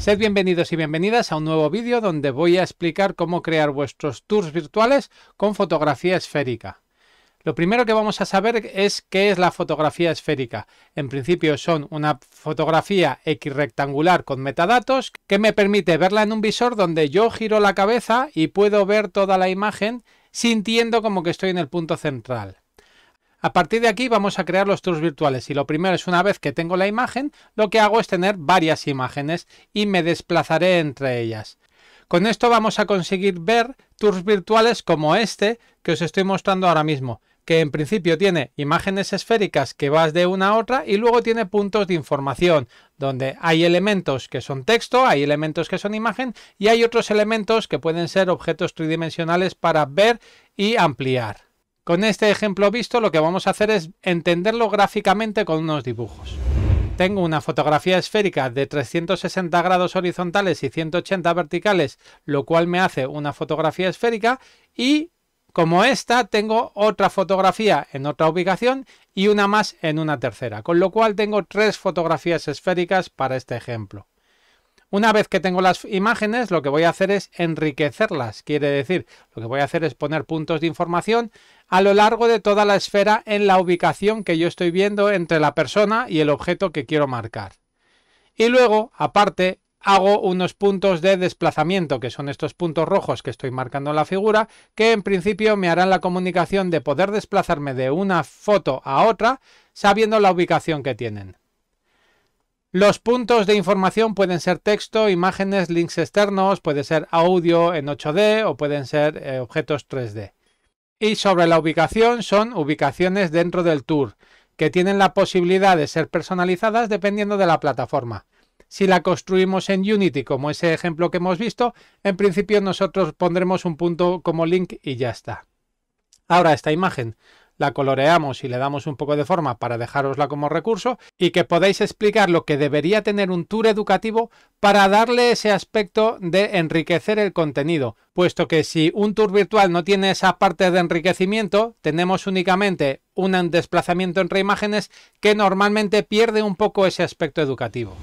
Sed bienvenidos y bienvenidas a un nuevo vídeo donde voy a explicar cómo crear vuestros tours virtuales con fotografía esférica. Lo primero que vamos a saber es qué es la fotografía esférica. En principio son una fotografía X rectangular con metadatos que me permite verla en un visor donde yo giro la cabeza y puedo ver toda la imagen sintiendo como que estoy en el punto central. A partir de aquí vamos a crear los tours virtuales y lo primero es una vez que tengo la imagen, lo que hago es tener varias imágenes y me desplazaré entre ellas. Con esto vamos a conseguir ver tours virtuales como este que os estoy mostrando ahora mismo que en principio tiene imágenes esféricas que vas de una a otra y luego tiene puntos de información donde hay elementos que son texto, hay elementos que son imagen y hay otros elementos que pueden ser objetos tridimensionales para ver y ampliar. Con este ejemplo visto lo que vamos a hacer es entenderlo gráficamente con unos dibujos. Tengo una fotografía esférica de 360 grados horizontales y 180 verticales, lo cual me hace una fotografía esférica y como esta, tengo otra fotografía en otra ubicación y una más en una tercera, con lo cual tengo tres fotografías esféricas para este ejemplo. Una vez que tengo las imágenes, lo que voy a hacer es enriquecerlas. Quiere decir, lo que voy a hacer es poner puntos de información a lo largo de toda la esfera en la ubicación que yo estoy viendo entre la persona y el objeto que quiero marcar. Y luego, aparte, hago unos puntos de desplazamiento, que son estos puntos rojos que estoy marcando en la figura, que en principio me harán la comunicación de poder desplazarme de una foto a otra sabiendo la ubicación que tienen. Los puntos de información pueden ser texto, imágenes, links externos, puede ser audio en 8D o pueden ser eh, objetos 3D. Y sobre la ubicación son ubicaciones dentro del tour, que tienen la posibilidad de ser personalizadas dependiendo de la plataforma. Si la construimos en Unity, como ese ejemplo que hemos visto, en principio nosotros pondremos un punto como link y ya está. Ahora esta imagen la coloreamos y le damos un poco de forma para dejarosla como recurso y que podáis explicar lo que debería tener un tour educativo para darle ese aspecto de enriquecer el contenido, puesto que si un tour virtual no tiene esa parte de enriquecimiento, tenemos únicamente un desplazamiento entre imágenes que normalmente pierde un poco ese aspecto educativo.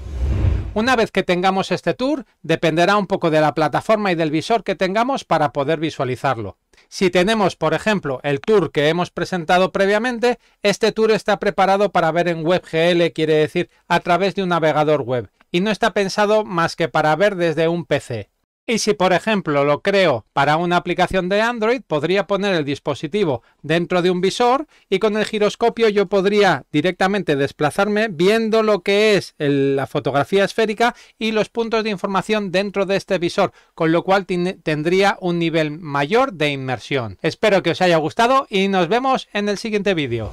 Una vez que tengamos este tour, dependerá un poco de la plataforma y del visor que tengamos para poder visualizarlo. Si tenemos, por ejemplo, el tour que hemos presentado previamente, este tour está preparado para ver en WebGL, quiere decir a través de un navegador web, y no está pensado más que para ver desde un PC. Y si por ejemplo lo creo para una aplicación de Android, podría poner el dispositivo dentro de un visor y con el giroscopio yo podría directamente desplazarme viendo lo que es la fotografía esférica y los puntos de información dentro de este visor, con lo cual tendría un nivel mayor de inmersión. Espero que os haya gustado y nos vemos en el siguiente vídeo.